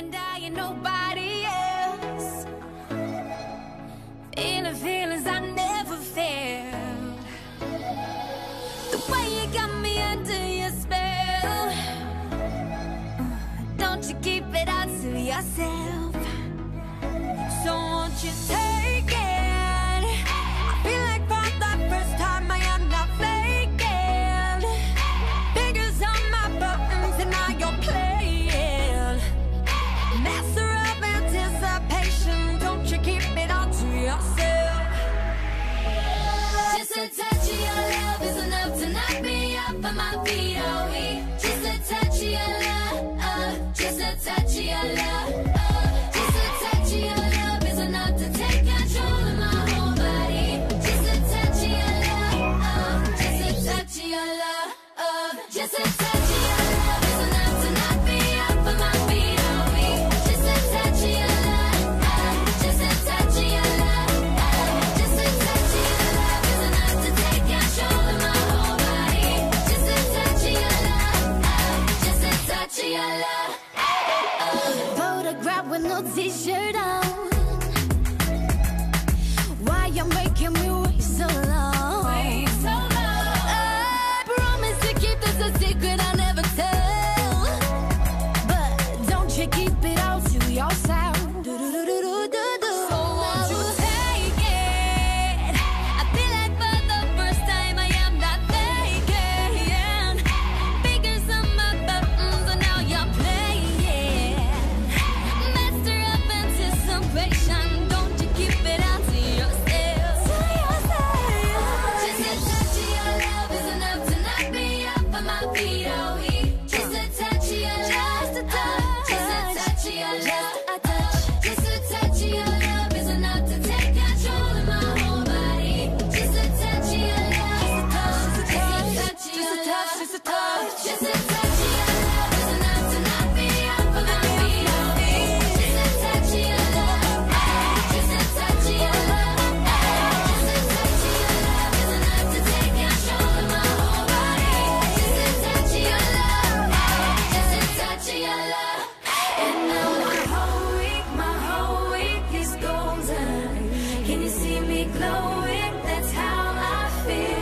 and I and nobody else. Feeling feelings I never felt. The way you got me under your spell. Don't you keep it out to yourself. So won't you but my VOE. Photograph with no t-shirt on Why you making me wait so long? see me glowing, that's how I feel.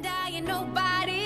and I and nobody